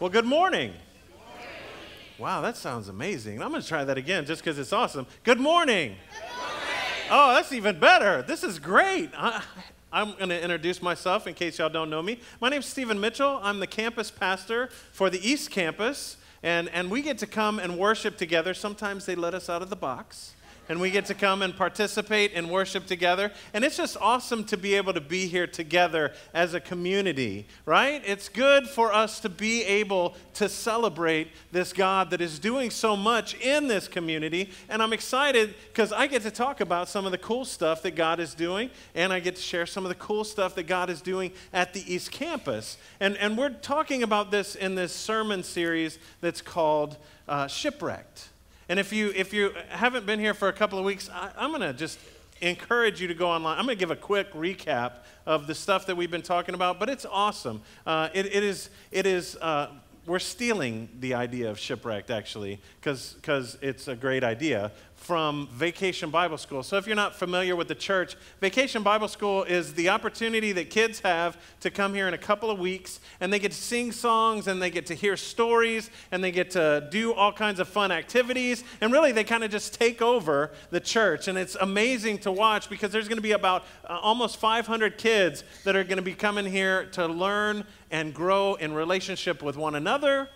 Well, good morning. Wow, that sounds amazing. I'm going to try that again just because it's awesome. Good morning. Good morning. Oh, that's even better. This is great. I, am going to introduce myself in case y'all don't know me. My name's Stephen Mitchell. I'm the campus pastor for the East Campus, and, and we get to come and worship together. Sometimes they let us out of the box and we get to come and participate and worship together. And it's just awesome to be able to be here together as a community, right? It's good for us to be able to celebrate this God that is doing so much in this community. And I'm excited because I get to talk about some of the cool stuff that God is doing, and I get to share some of the cool stuff that God is doing at the East Campus. And, and we're talking about this in this sermon series that's called uh, Shipwrecked. And if you, if you haven't been here for a couple of weeks, I, I'm going to just encourage you to go online. I'm going to give a quick recap of the stuff that we've been talking about, but it's awesome. Uh, it, it is, it is uh, we're stealing the idea of shipwrecked, actually, because it's a great idea from Vacation Bible School. So, if you're not familiar with the church, Vacation Bible School is the opportunity that kids have to come here in a couple of weeks and they get to sing songs and they get to hear stories and they get to do all kinds of fun activities. And really, they kind of just take over the church. And it's amazing to watch because there's going to be about uh, almost 500 kids that are going to be coming here to learn and grow in relationship with one another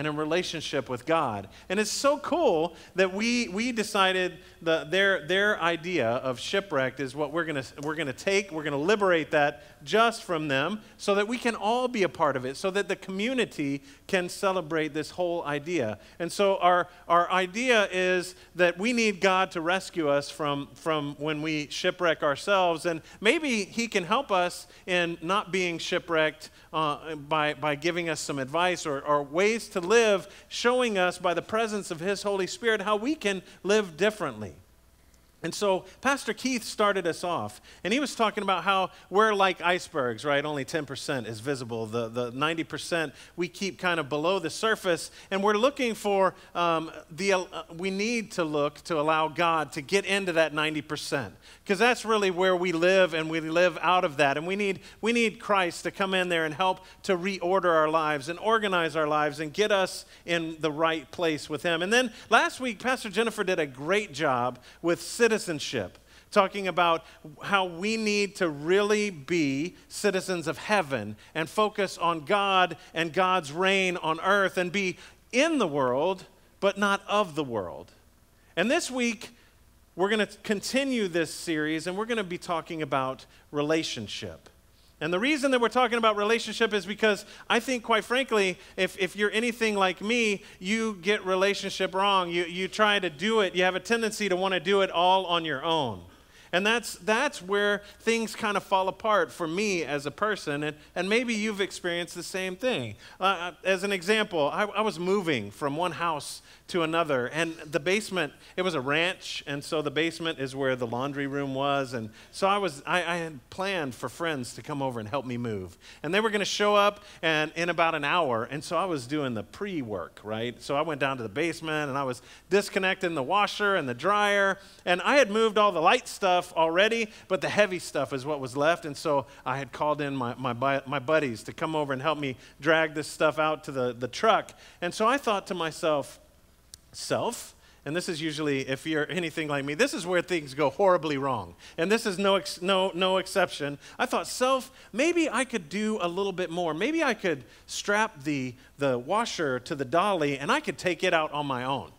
and in relationship with God. And it's so cool that we, we decided the, their, their idea of shipwrecked is what we're going we're gonna take. We're going to liberate that just from them so that we can all be a part of it, so that the community can celebrate this whole idea. And so our, our idea is that we need God to rescue us from, from when we shipwreck ourselves. And maybe He can help us in not being shipwrecked uh, by, by giving us some advice or, or ways to live, showing us by the presence of His Holy Spirit how we can live differently. And so Pastor Keith started us off, and he was talking about how we're like icebergs, right? Only 10% is visible. The, the 90% we keep kind of below the surface, and we're looking for um, the, uh, we need to look to allow God to get into that 90%, because that's really where we live, and we live out of that. And we need, we need Christ to come in there and help to reorder our lives and organize our lives and get us in the right place with Him. And then last week, Pastor Jennifer did a great job with citizenship, talking about how we need to really be citizens of heaven and focus on God and God's reign on earth and be in the world, but not of the world. And this week, we're going to continue this series and we're going to be talking about relationship. And the reason that we're talking about relationship is because I think, quite frankly, if, if you're anything like me, you get relationship wrong. You, you try to do it, you have a tendency to want to do it all on your own. And that's, that's where things kind of fall apart for me as a person. And, and maybe you've experienced the same thing. Uh, as an example, I, I was moving from one house to another. And the basement, it was a ranch, and so the basement is where the laundry room was. And so I was, I, I had planned for friends to come over and help me move. And they were going to show up and in about an hour. And so I was doing the pre-work, right? So I went down to the basement and I was disconnecting the washer and the dryer. And I had moved all the light stuff already, but the heavy stuff is what was left. And so I had called in my, my, my buddies to come over and help me drag this stuff out to the, the truck. And so I thought to myself, self. And this is usually, if you're anything like me, this is where things go horribly wrong. And this is no, ex- no, no exception. I thought, self, maybe I could do a little bit more. Maybe I could strap the, the washer to the dolly and I could take it out on my own.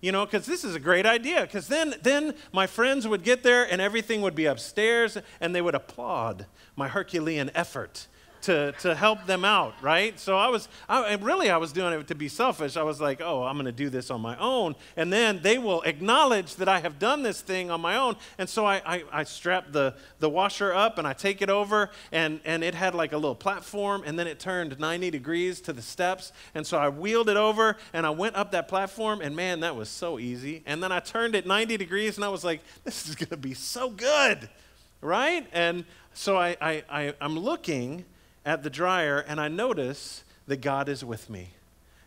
You know, because this is a great idea. Because then, then my friends would get there and everything would be upstairs and they would applaud my Herculean effort to, to help them out, right? So I was, I, really, I was doing it to be selfish. I was like, oh, I'm going to do this on my own. And then they will acknowledge that I have done this thing on my own. And so I, I, I strap the, the washer up and I take it over, and, and it had like a little platform, and then it turned 90 degrees to the steps. And so I wheeled it over and I went up that platform, and man, that was so easy. And then I turned it 90 degrees, and I was like, this is going to be so good, right? And so I, I, I, I'm looking at the dryer and I notice that God is with me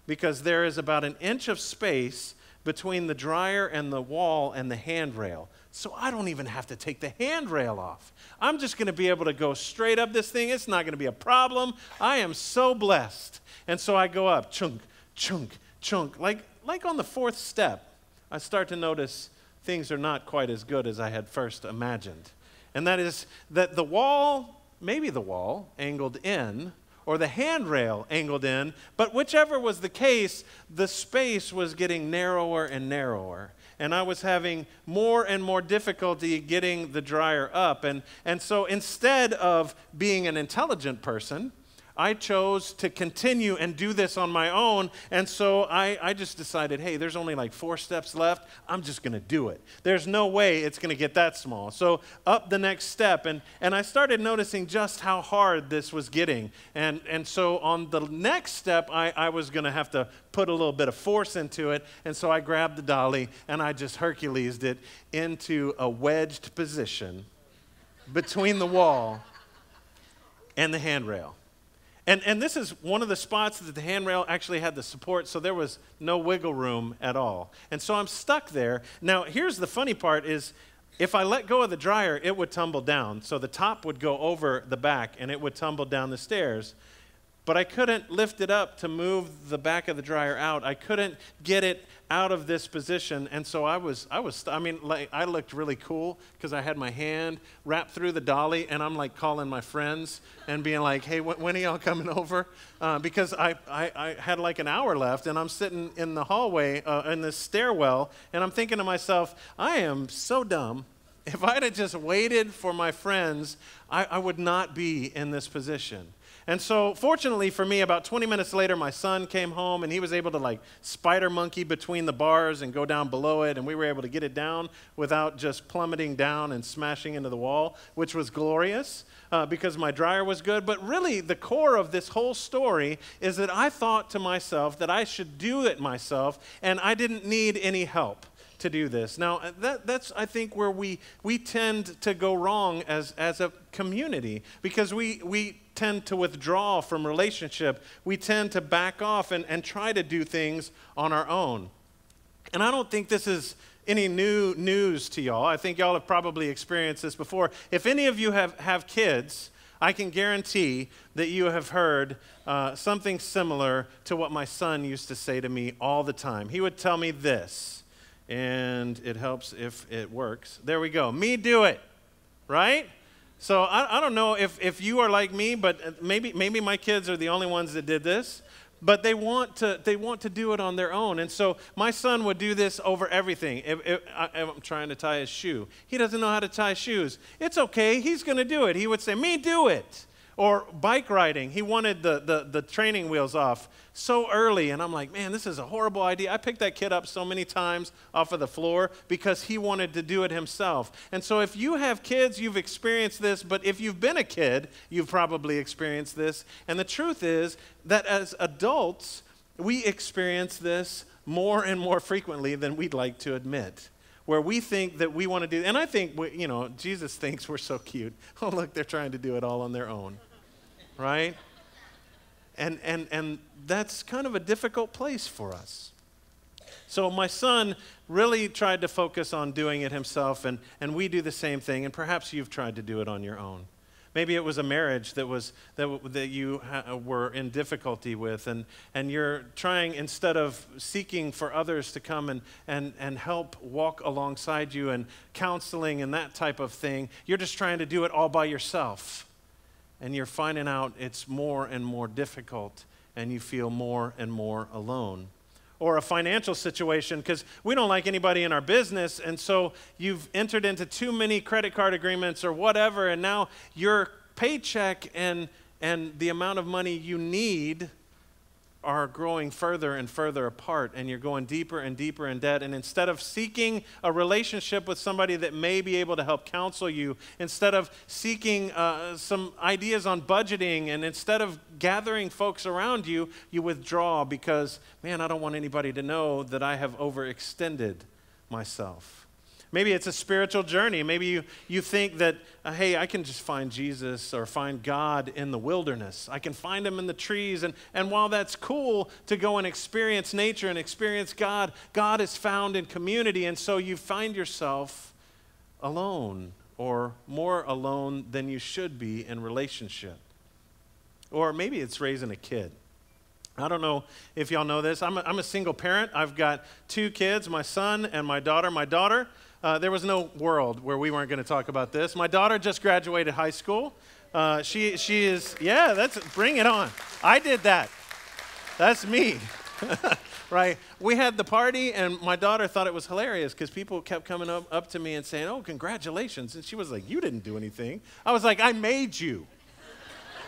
because there is about an inch of space between the dryer and the wall and the handrail. So I don't even have to take the handrail off. I'm just going to be able to go straight up this thing. It's not going to be a problem. I am so blessed. And so I go up, chunk, chunk, chunk. Like, like on the fourth step, I start to notice things are not quite as good as I had first imagined. And that is that the wall, maybe the wall, angled in, or the handrail angled in, but whichever was the case, the space was getting narrower and narrower and I was having more and more difficulty getting the dryer up. And, and so instead of being an intelligent person, I chose to continue and do this on my own. And so I, I just decided, hey, there's only like four steps left. I'm just going to do it. There's no way it's going to get that small. So up the next step. And, and I started noticing just how hard this was getting. And, and so on the next step, I, I was going to have to put a little bit of force into it. And so I grabbed the dolly and I just Herculesed it into a wedged position between the wall and the handrail. And, and this is one of the spots that the handrail actually had the support, so there was no wiggle room at all. And so I'm stuck there. Now, here's the funny part is if I let go of the dryer, it would tumble down. So the top would go over the back and it would tumble down the stairs but I couldn't lift it up to move the back of the dryer out. I couldn't get it out of this position, and so I was, I was, I mean, like, I looked really cool because I had my hand wrapped through the dolly, and I'm like calling my friends and being like, "Hey, when are y'all coming over?" Uh, because I, I, I, had like an hour left, and I'm sitting in the hallway uh, in this stairwell, and I'm thinking to myself, "I am so dumb." If I'd have just waited for my friends, I, I would not be in this position. And so, fortunately for me, about 20 minutes later, my son came home and he was able to like spider monkey between the bars and go down below it. And we were able to get it down without just plummeting down and smashing into the wall, which was glorious uh, because my dryer was good. But really, the core of this whole story is that I thought to myself that I should do it myself and I didn't need any help to do this. Now, uh, that, that's, I think, where we, we tend to go wrong as, as a community because we, we tend to withdraw from relationship. We tend to back off and, and try to do things on our own. And I don't think this is any new news to y'all. I think y'all have probably experienced this before. If any of you have, have kids, I can guarantee that you have heard uh, something similar to what my son used to say to me all the time. He would tell me this and it helps if it works. There we go. Me do it, right? So I, I don't know if, if you are like me, but uh, maybe, maybe my kids are the only ones that did this but they want to they want to do it on their own. And so my son would do this over everything. If, if, I, am trying to tie his shoe. He doesn't know how to tie shoes. It's okay. He's going to do it. He would say me do it or bike riding, he wanted the, the, the training wheels off so early. And I'm like, man, this is a horrible idea. I picked that kid up so many times off of the floor because he wanted to do it himself. And so if you have kids, you've experienced this. But if you've been a kid, you've probably experienced this. And the truth is that as adults, we experience this more and more frequently than we'd like to admit where we think that we want to do and i think we, you know jesus thinks we're so cute oh look they're trying to do it all on their own right? And, and, and that's kind of a difficult place for us. So my son really tried to focus on doing it himself, and, and we do the same thing, and perhaps you've tried to do it on your own. Maybe it was a marriage that, was, that, that you ha- uh, were in difficulty with, and, and you're trying, instead of seeking for others to come and, and, and help walk alongside you and counseling and that type of thing, you're just trying to do it all by yourself and you're finding out it's more and more difficult and you feel more and more alone. Or a financial situation because we don't like anybody in our business, and so you've entered into too many credit card agreements or whatever, and now your paycheck and, and the amount of money you need are growing further and further apart, and you're going deeper and deeper in debt. And instead of seeking a relationship with somebody that may be able to help counsel you, instead of seeking uh, some ideas on budgeting, and instead of gathering folks around you, you withdraw because, man, I don't want anybody to know that I have overextended myself. Maybe it's a spiritual journey. Maybe you, you think that, uh, hey, I can just find Jesus or find God in the wilderness. I can find him in the trees. And, and while that's cool to go and experience nature and experience God, God is found in community. And so you find yourself alone or more alone than you should be in relationship. Or maybe it's raising a kid. I don't know if y'all know this. I'm a, I'm a single parent. I've got two kids, my son and my daughter. My daughter, uh, there was no world where we weren't going to talk about this. My daughter just graduated high school. Uh, she, she is, yeah, that's, bring it on. I did that. That's me. right? We had the party, and my daughter thought it was hilarious because people kept coming up, up to me and saying, Oh, congratulations. And she was like, You didn't do anything. I was like, I made you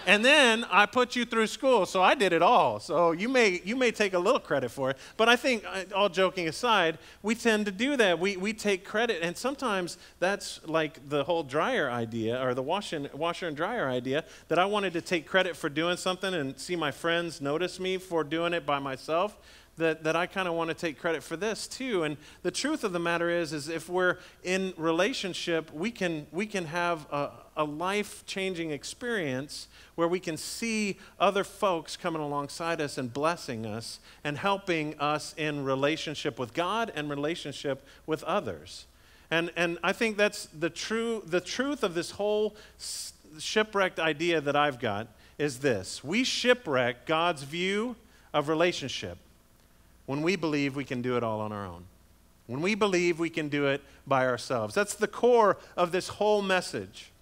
and then I put you through school, so I did it all. So you may, you may take a little credit for it. But I think, uh, all joking aside, we tend to do that. We, we take credit, and sometimes that's like the whole dryer idea or the washing, washer and dryer idea that I wanted to take credit for doing something and see my friends notice me for doing it by myself that, that I kind of want to take credit for this too. And the truth of the matter is, is if we're in relationship, we can, we can have a, a life changing experience where we can see other folks coming alongside us and blessing us and helping us in relationship with God and relationship with others. And, and I think that's the, true, the truth of this whole shipwrecked idea that I've got is this we shipwreck God's view of relationship when we believe we can do it all on our own. When we believe we can do it by ourselves. That's the core of this whole message.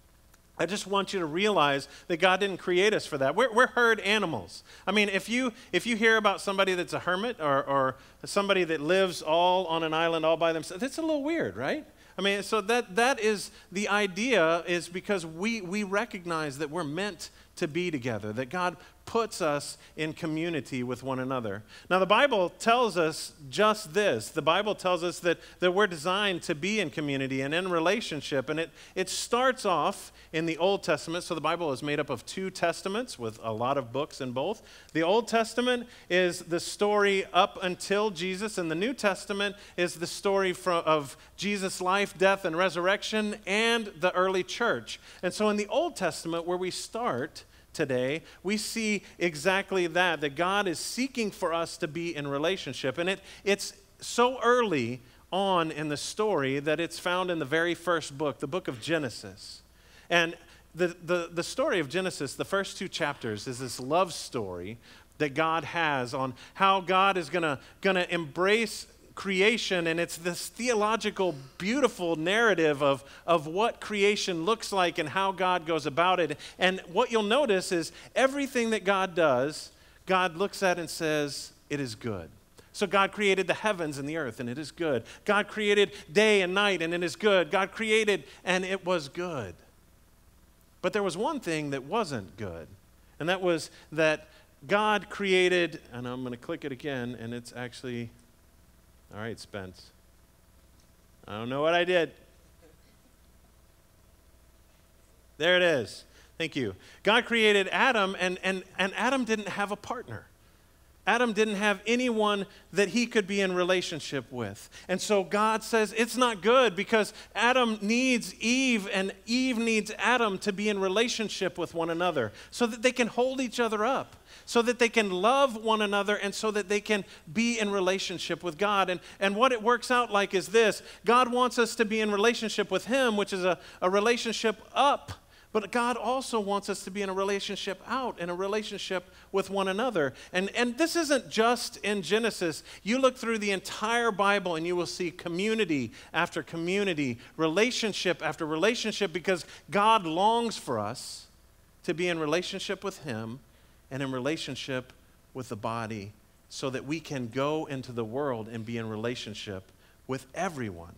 I just want you to realize that God didn't create us for that. We're, we're herd animals. I mean, if you, if you hear about somebody that's a hermit or, or somebody that lives all on an island all by themselves, that's a little weird, right? I mean, so that, that is the idea, is because we, we recognize that we're meant to be together, that God puts us in community with one another. Now, the Bible tells us just this. The Bible tells us that, that we're designed to be in community and in relationship. And it, it starts off in the Old Testament. So the Bible is made up of two testaments with a lot of books in both. The Old Testament is the story up until Jesus, and the New Testament is the story from, of Jesus' life, death, and resurrection, and the early church. And so in the Old Testament, where we start, today, we see exactly that, that God is seeking for us to be in relationship. And it, it's so early on in the story that it's found in the very first book, the book of Genesis. And the, the, the story of Genesis, the first two chapters, is this love story that God has on how God is going to embrace creation, and it's this theological, beautiful narrative of, of what creation looks like and how God goes about it. And what you'll notice is everything that God does, God looks at and says, It is good. So God created the heavens and the earth, and it is good. God created day and night, and it is good. God created, and it was good. But there was one thing that wasn't good, and that was that God created, and I'm going to click it again, and it's actually all right, Spence. I don't know what I did. There it is. Thank you. God created Adam, and, and, and Adam didn't have a partner. Adam didn't have anyone that he could be in relationship with. And so God says it's not good because Adam needs Eve and Eve needs Adam to be in relationship with one another so that they can hold each other up, so that they can love one another, and so that they can be in relationship with God. And, and what it works out like is this God wants us to be in relationship with Him, which is a, a relationship up but God also wants us to be in a relationship out, in a relationship with one another. And, and this isn't just in Genesis. You look through the entire Bible and you will see community after community, relationship after relationship, because God longs for us to be in relationship with Him and in relationship with the body so that we can go into the world and be in relationship with everyone.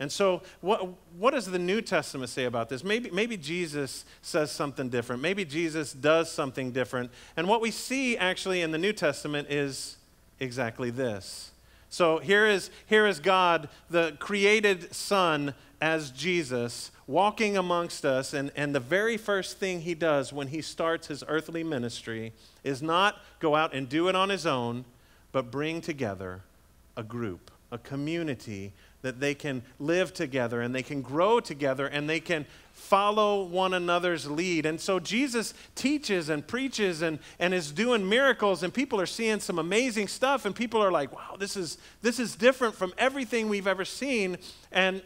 And so, what, what does the New Testament say about this? Maybe, maybe Jesus says something different. Maybe Jesus does something different. And what we see actually in the New Testament is exactly this. So, here is, here is God, the created Son, as Jesus, walking amongst us. And, and the very first thing he does when he starts his earthly ministry is not go out and do it on his own, but bring together a group, a community that they can live together and they can grow together and they can follow one another's lead. And so Jesus teaches and preaches and, and is doing miracles, and people are seeing some amazing stuff, and people are like, wow, this is, this is different from everything we've ever seen. And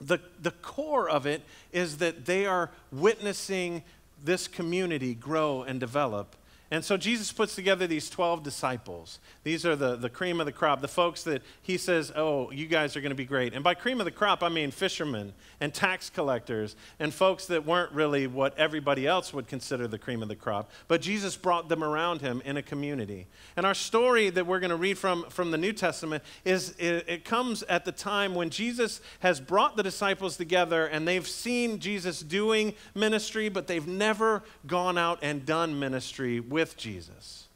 the, the core of it is that they are witnessing this community grow and develop and so Jesus puts together these 12 disciples. These are the, the cream of the crop, the folks that he says, oh, you guys are going to be great. And by cream of the crop, I mean fishermen and tax collectors and folks that weren't really what everybody else would consider the cream of the crop. But Jesus brought them around him in a community. And our story that we're going to read from, from the New Testament is it, it comes at the time when Jesus has brought the disciples together and they've seen Jesus doing ministry, but they've never gone out and done ministry with with Jesus.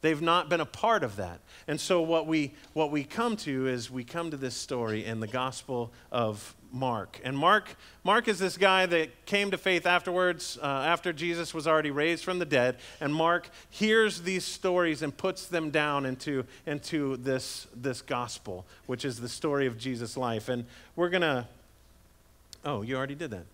They've not been a part of that. And so what we what we come to is we come to this story in the Gospel of Mark. And Mark Mark is this guy that came to faith afterwards uh, after Jesus was already raised from the dead. And Mark hears these stories and puts them down into into this this gospel, which is the story of Jesus' life. And we're gonna. Oh, you already did that.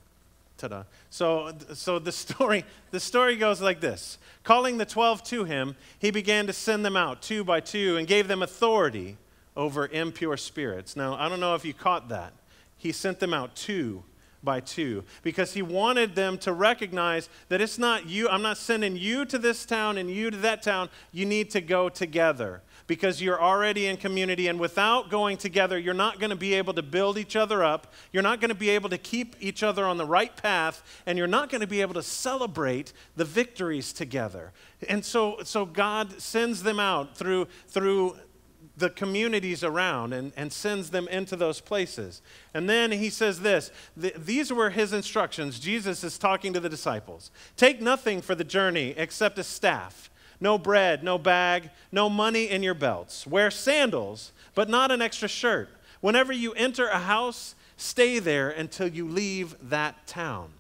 Ta-da. So, so the story, the story goes like this. Calling the twelve to him, he began to send them out two by two and gave them authority over impure spirits. Now, I don't know if you caught that. He sent them out two by two because he wanted them to recognize that it's not you, I'm not sending you to this town and you to that town. You need to go together because you're already in community. And without going together, you're not going to be able to build each other up. You're not going to be able to keep each other on the right path. And you're not going to be able to celebrate the victories together. And so, so God sends them out through, through the communities around and, and sends them into those places. And then he says this these were his instructions. Jesus is talking to the disciples Take nothing for the journey except a staff no bread, no bag, no money in your belts. Wear sandals, but not an extra shirt. Whenever you enter a house, stay there until you leave that town.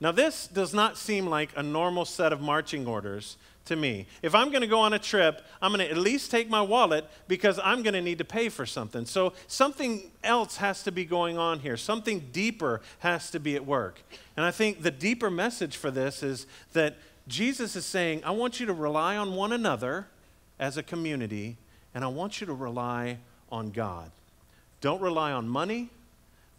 Now, this does not seem like a normal set of marching orders to me. If I'm going to go on a trip, I'm going to at least take my wallet because I'm going to need to pay for something. So something else has to be going on here. Something deeper has to be at work. And I think the deeper message for this is that Jesus is saying, I want you to rely on one another as a community, and I want you to rely on God. Don't rely on money.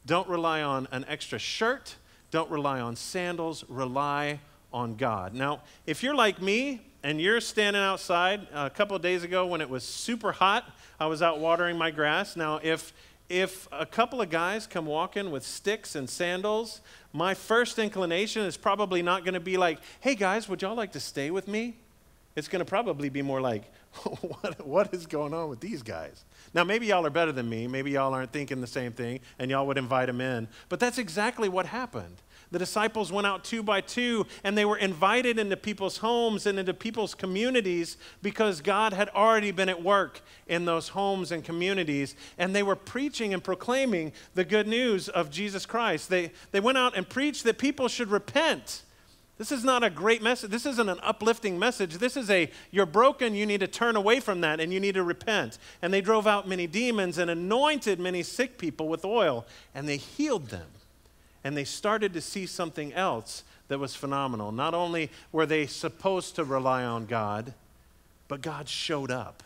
Don't rely on an extra shirt. Don't rely on sandals. Rely on God. Now, if you're like me and you're standing outside a couple days ago when it was super hot, I was out watering my grass. Now, if if a couple of guys come walking with sticks and sandals, my first inclination is probably not going to be like, hey guys, would y'all like to stay with me? It's going to probably be more like, what, what is going on with these guys? Now, maybe y'all are better than me. Maybe y'all aren't thinking the same thing and y'all would invite them in. But that's exactly what happened the disciples went out two by two and they were invited into people's homes and into people's communities because God had already been at work in those homes and communities. And they were preaching and proclaiming the good news of Jesus Christ. They, they went out and preached that people should repent. This is not a great message. This isn't an uplifting message. This is a, you're broken, you need to turn away from that and you need to repent. And they drove out many demons and anointed many sick people with oil and they healed them and they started to see something else that was phenomenal. Not only were they supposed to rely on God, but God showed up.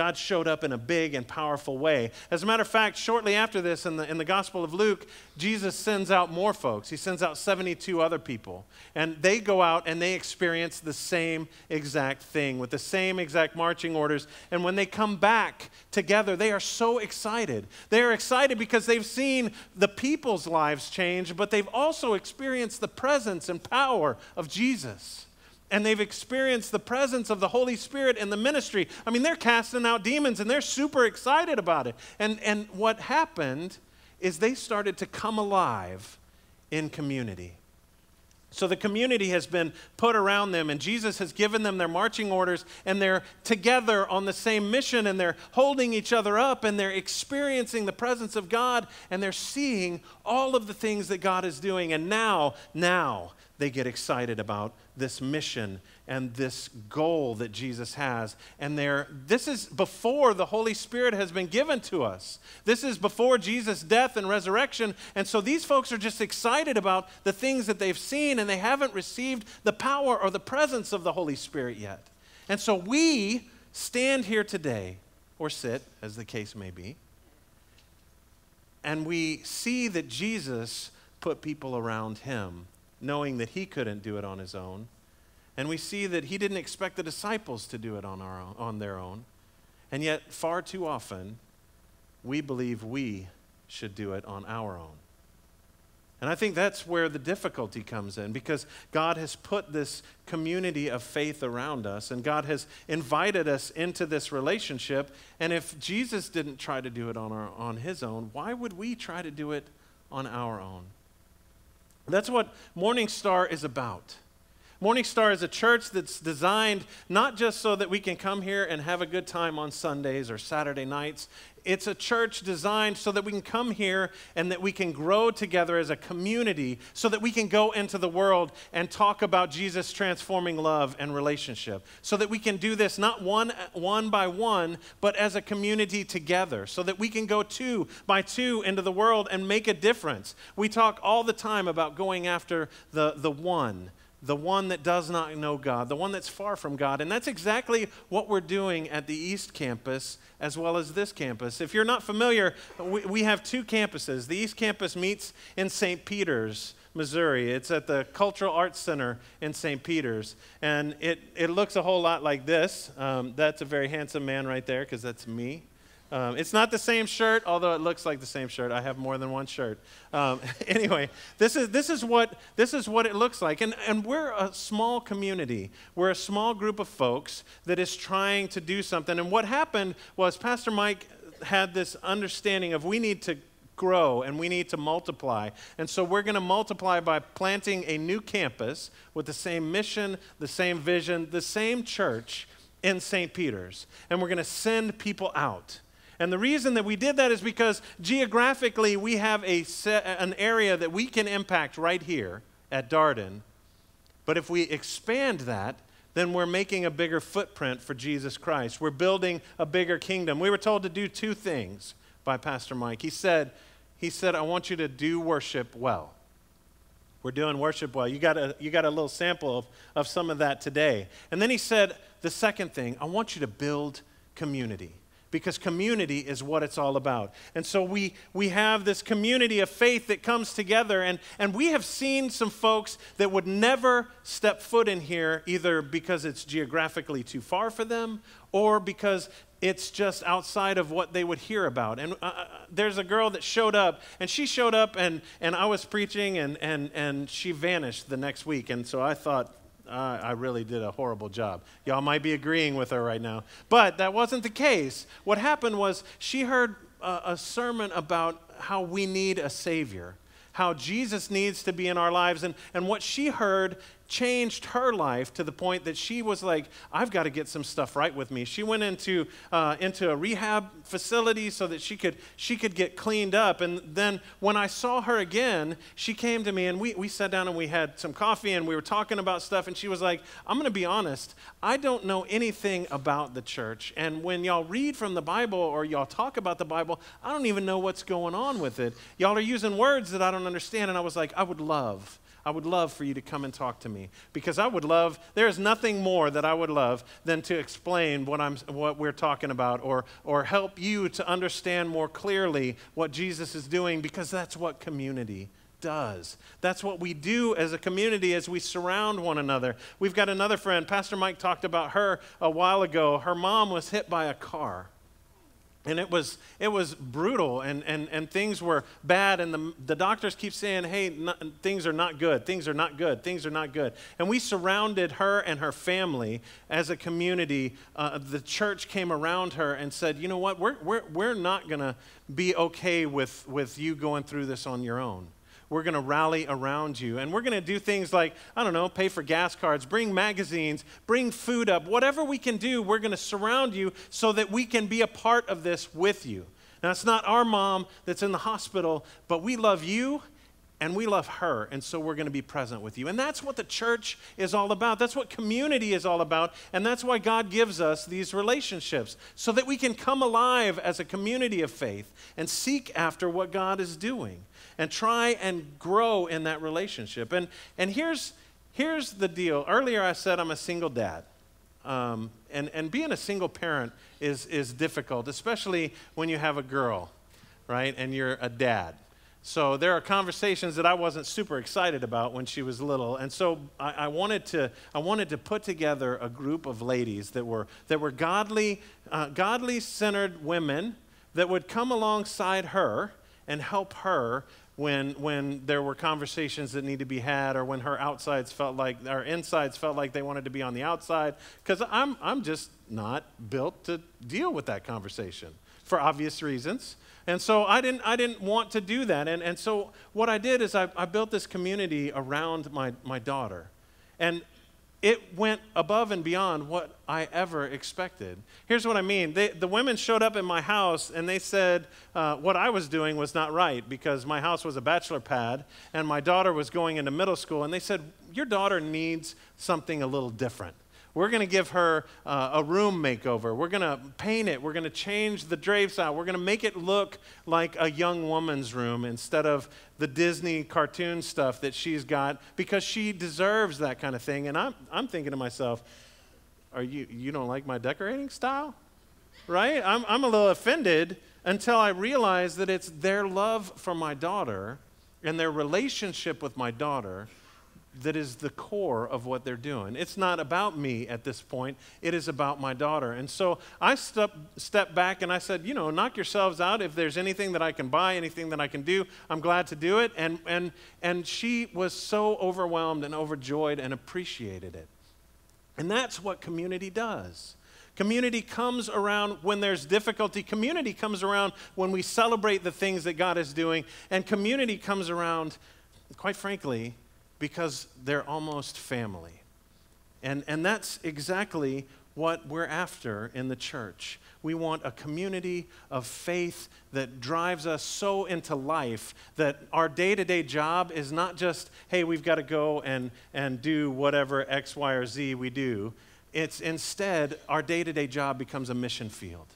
God showed up in a big and powerful way. As a matter of fact, shortly after this, in the, in the Gospel of Luke, Jesus sends out more folks. He sends out 72 other people. And they go out and they experience the same exact thing with the same exact marching orders. And when they come back together, they are so excited. They are excited because they've seen the people's lives change, but they've also experienced the presence and power of Jesus and they've experienced the presence of the Holy Spirit in the ministry. I mean, they're casting out demons and they're super excited about it. And, and what happened is they started to come alive in community. So the community has been put around them, and Jesus has given them their marching orders, and they're together on the same mission, and they're holding each other up, and they're experiencing the presence of God, and they're seeing all of the things that God is doing. And now, now, they get excited about this mission and this goal that Jesus has. And they this is before the Holy Spirit has been given to us. This is before Jesus' death and resurrection. And so these folks are just excited about the things that they've seen and they haven't received the power or the presence of the Holy Spirit yet. And so we stand here today, or sit, as the case may be, and we see that Jesus put people around him knowing that he couldn't do it on his own. And we see that he didn't expect the disciples to do it on, our own, on their own. And yet, far too often, we believe we should do it on our own. And I think that's where the difficulty comes in because God has put this community of faith around us and God has invited us into this relationship. And if Jesus didn't try to do it on, our, on his own, why would we try to do it on our own? That's what Morning Star is about. Morning Star is a church that's designed not just so that we can come here and have a good time on Sundays or Saturday nights. It's a church designed so that we can come here and that we can grow together as a community so that we can go into the world and talk about Jesus' transforming love and relationship. So that we can do this not one, one by one, but as a community together. So that we can go two by two into the world and make a difference. We talk all the time about going after the, the one the one that does not know God, the one that's far from God. And that's exactly what we're doing at the East Campus as well as this campus. If you're not familiar, we, we have two campuses. The East Campus meets in St. Peter's. Missouri. It's at the Cultural Arts Center in St. Peter's. And it, it looks a whole lot like this. Um, that's a very handsome man right there because that's me. Um, it's not the same shirt, although it looks like the same shirt. I have more than one shirt. Um, anyway, this is, this, is what, this is what it looks like. And, and we're a small community. We're a small group of folks that is trying to do something. And what happened was Pastor Mike had this understanding of we need to grow and we need to multiply. And so we're going to multiply by planting a new campus with the same mission, the same vision, the same church in St. Peter's. And we're going to send people out. And the reason that we did that is because geographically we have a an area that we can impact right here at Dardenne. But if we expand that, then we're making a bigger footprint for Jesus Christ. We're building a bigger kingdom. We were told to do two things by Pastor Mike. He said, he said, I want you to do worship well. We're doing worship well. You got a, you got a little sample of, of some of that today. And then he said, the second thing, I want you to build community because community is what it's all about. And so we, we have this community of faith that comes together, and, and we have seen some folks that would never step foot in here either because it's geographically too far for them or because it's just outside of what they would hear about. And uh, uh there's a girl that showed up, and she showed up, and, and I was preaching, and, and, and she vanished the next week. And so I thought, uh, I really did a horrible job. Y'all might be agreeing with her right now. But that wasn't the case. What happened was she heard a, a sermon about how we need a Savior, how Jesus needs to be in our lives. And, and what she heard changed her life to the point that she was like, I've got to get some stuff right with me. She went into, uh, into a rehab facility so that she could, she could get cleaned up. And then when I saw her again, she came to me and we, we sat down and we had some coffee and we were talking about stuff. And she was like, I'm going to be honest, I don't know anything about the church. And when y'all read from the Bible or y'all talk about the Bible, I don't even know what's going on with it. Y'all are using words that I don't understand. And I was like, I would love I would love for you to come and talk to me because I would love, there is nothing more that I would love than to explain what, I'm, what we're talking about or, or help you to understand more clearly what Jesus is doing because that's what community does. That's what we do as a community as we surround one another. We've got another friend, Pastor Mike talked about her a while ago. Her mom was hit by a car and it was it was brutal and and and things were bad and the, the doctors keep saying hey things are not good things are not good things are not good. And we surrounded her and her family as a community. Uh, the church came around her and said you know what? We're we're, we're not going to be okay with with you going through this on your own we're going to rally around you. And we're going to do things like, I don't know, pay for gas cards, bring magazines, bring food up. Whatever we can do, we're going to surround you so that we can be a part of this with you. Now, it's not our mom that's in the hospital, but we love you and we love her, and so we're going to be present with you. And that's what the church is all about. That's what community is all about. And that's why God gives us these relationships, so that we can come alive as a community of faith and seek after what God is doing and try and grow in that relationship. And, and here's, here's the deal. Earlier I said I'm a single dad. Um, and, and being a single parent is, is difficult, especially when you have a girl, right? And you're a dad. So there are conversations that I wasn't super excited about when she was little, and so I, I wanted to I wanted to put together a group of ladies that were that were godly uh, godly centered women that would come alongside her and help her when when there were conversations that need to be had or when her outsides felt like our insides felt like they wanted to be on the outside because I'm I'm just not built to deal with that conversation for obvious reasons. And so I didn't, I didn't want to do that. And, and so what I did is I, I built this community around my, my daughter. And it went above and beyond what I ever expected. Here's what I mean they, the women showed up in my house and they said uh, what I was doing was not right because my house was a bachelor pad and my daughter was going into middle school. And they said, Your daughter needs something a little different. We're going to give her uh, a room makeover. We're going to paint it. We're going to change the drapes out. We're going to make it look like a young woman's room instead of the Disney cartoon stuff that she's got because she deserves that kind of thing. And I'm, I'm thinking to myself, are you, you don't like my decorating style? Right? I'm, I'm a little offended until I realize that it's their love for my daughter and their relationship with my daughter that is the core of what they're doing. It's not about me at this point, it is about my daughter. And so I step, stepped back and I said, you know, knock yourselves out. If there's anything that I can buy, anything that I can do, I'm glad to do it. And, and, and she was so overwhelmed and overjoyed and appreciated it. And that's what community does. Community comes around when there's difficulty. Community comes around when we celebrate the things that God is doing. And community comes around, quite frankly, because they're almost family. And, and that's exactly what we're after in the church. We want a community of faith that drives us so into life that our day to day job is not just, hey, we've got to go and, and do whatever X, Y, or Z we do. It's instead, our day to day job becomes a mission field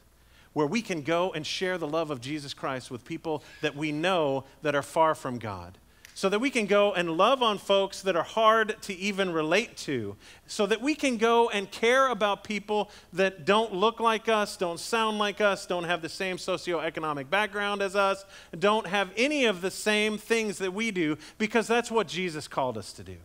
where we can go and share the love of Jesus Christ with people that we know that are far from God so that we can go and love on folks that are hard to even relate to, so that we can go and care about people that don't look like us, don't sound like us, don't have the same socioeconomic background as us, don't have any of the same things that we do, because that's what Jesus called us to do.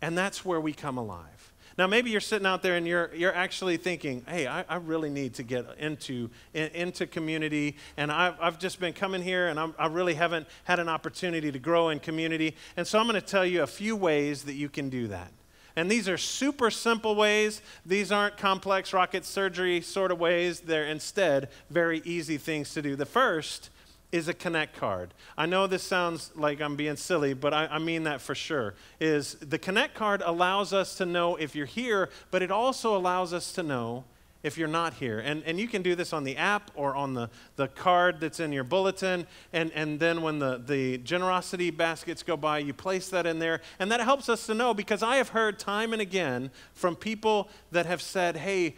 And that's where we come alive. Now, maybe you're sitting out there and you're, you're actually thinking, hey, I, I really need to get into, in, into community. And I've, I've just been coming here and I'm, I really haven't had an opportunity to grow in community. And so I'm going to tell you a few ways that you can do that. And these are super simple ways. These aren't complex rocket surgery sort of ways. They're instead very easy things to do. The first is a connect card. I know this sounds like I'm being silly, but I, I, mean that for sure. Is the connect card allows us to know if you're here, but it also allows us to know if you're not here. And, and you can do this on the app or on the, the card that's in your bulletin. And, and then when the, the generosity baskets go by, you place that in there. And that helps us to know because I have heard time and again from people that have said, hey,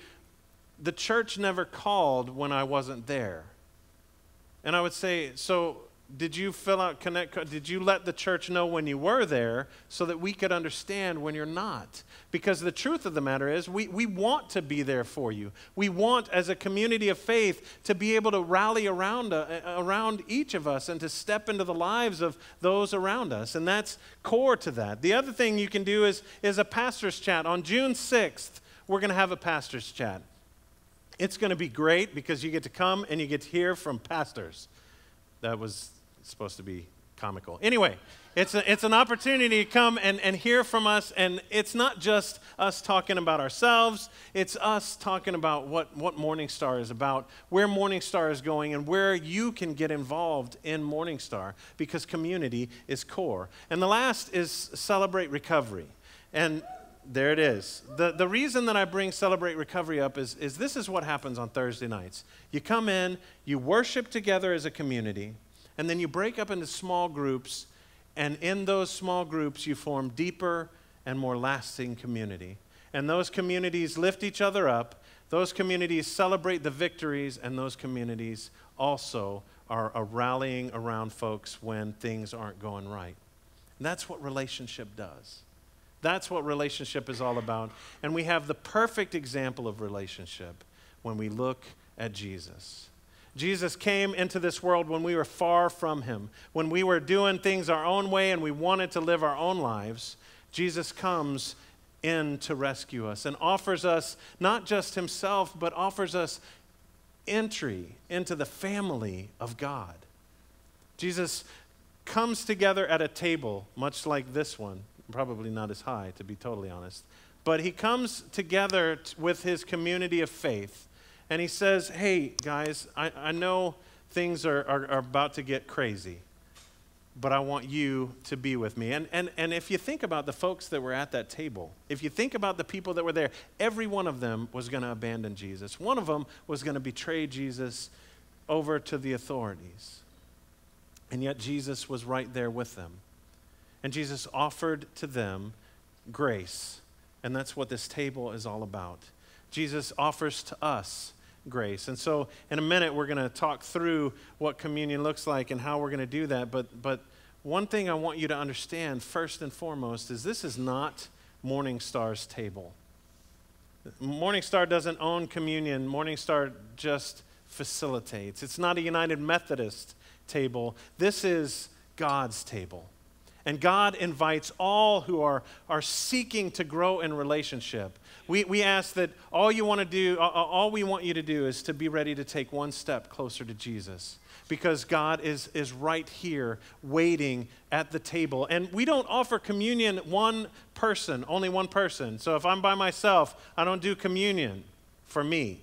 the church never called when I wasn't there. And I would say, so did you fill out connect did you let the church know when you were there so that we could understand when you're not? Because the truth of the matter is we, we want to be there for you. We want as a community of faith to be able to rally around, uh, around each of us and to step into the lives of those around us. And that's core to that. The other thing you can do is, is a pastor's chat. On june 6th we're going to have a pastor's chat it's going to be great because you get to come and you get to hear from pastors. That was supposed to be comical. Anyway, it's, a, it's an opportunity to come and, and hear from us, and it's not just us talking about ourselves, it's us talking about what, what Morning Star is about, where Morning Star is going, and where you can get involved in Morning Star because community is core. And the last is celebrate recovery. And there it is. The, the reason that I bring Celebrate Recovery up is, is this is what happens on Thursday nights. You come in, you worship together as a community, and then you break up into small groups And in those small groups, you form deeper and more lasting community. And those communities lift each other up. Those communities celebrate the victories, and those communities also are, rallying around folks when things aren't going right. And that's what relationship does. That's what relationship is all about. And we have the perfect example of relationship when we look at Jesus. Jesus came into this world when we were far from him, when we were doing things our own way and we wanted to live our own lives. Jesus comes in to rescue us and offers us not just himself, but offers us entry into the family of God. Jesus comes together at a table, much like this one, probably not as high, to be totally honest. But he comes together t- with his community of faith and he says, Hey, guys, I, I know things are, are, are about to get crazy, but I want you to be with me. And, and, and if you think about the folks that were at that table, if you think about the people that were there, every one of them was going to abandon Jesus. One of them was going to betray Jesus over to the authorities. And yet Jesus was right there with them. And Jesus offered to them grace. And that's what this table is all about. Jesus offers to us grace. And so, in a minute, we're going to talk through what communion looks like and how we're going to do that. But, but one thing I want you to understand, first and foremost, is this is not Morning Star's table. Morning Star doesn't own communion, Morning Star just facilitates. It's not a United Methodist table. This is God's table. And God invites all who are, are seeking to grow in relationship. We, we ask that all you want to do, all we want you to do is to be ready to take one step closer to Jesus because God is, is right here waiting at the table. And we don't offer communion one person, only one person. So if I'm by myself, I don't do communion for me.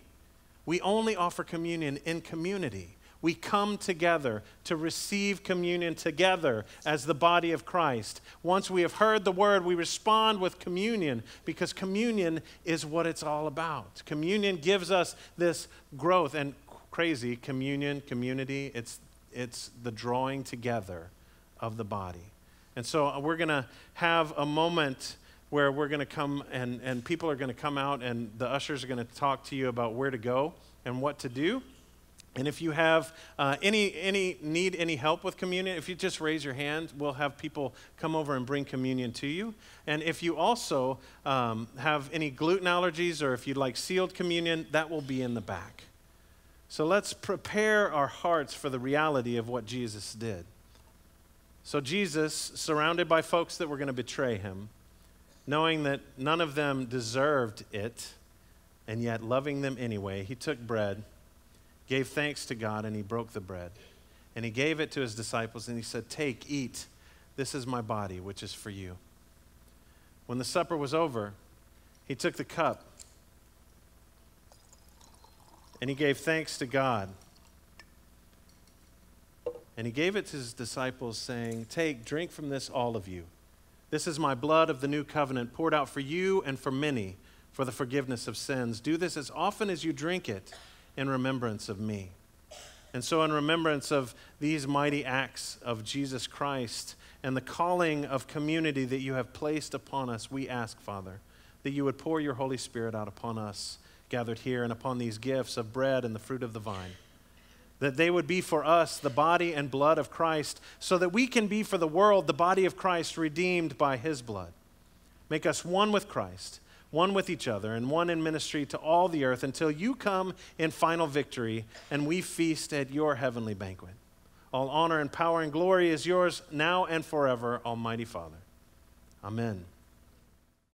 We only offer communion in community we come together to receive communion together as the body of Christ. Once we have heard the word, we respond with communion because communion is what it's all about. Communion gives us this growth and crazy communion, community, it's, it's the drawing together of the body. And so uh, we're going to have a moment where we're going to come and, and people are going to come out and the ushers are going to talk to you about where to go and what to do. And if you have uh, any, any need any help with communion, if you just raise your hand, we'll have people come over and bring communion to you. And if you also um, have any gluten allergies or if you'd like sealed communion, that will be in the back. So let's prepare our hearts for the reality of what Jesus did. So, Jesus, surrounded by folks that were going to betray him, knowing that none of them deserved it, and yet loving them anyway, he took bread gave thanks to God, and he broke the bread. And he gave it to his disciples, and he said, Take, eat. This is my body, which is for you. When the supper was over, he took the cup and he gave thanks to God. And he gave it to his disciples, saying, Take, drink from this, all of you. This is my blood of the new covenant, poured out for you and for many for the forgiveness of sins. Do this as often as you drink it in remembrance of me. And so, in remembrance of these mighty acts of Jesus Christ and the calling of community that you have placed upon us, we ask, Father, that you would pour your Holy Spirit out upon us gathered here and upon these gifts of bread and the fruit of the vine. That they would be for us the body and blood of Christ, so that we can be for the world the body of Christ redeemed by his blood. Make us one with Christ one with each other, and one in ministry to all the earth until you come in final victory and we feast at your heavenly banquet. All honor and power and glory is yours now and forever, Almighty Father. Amen.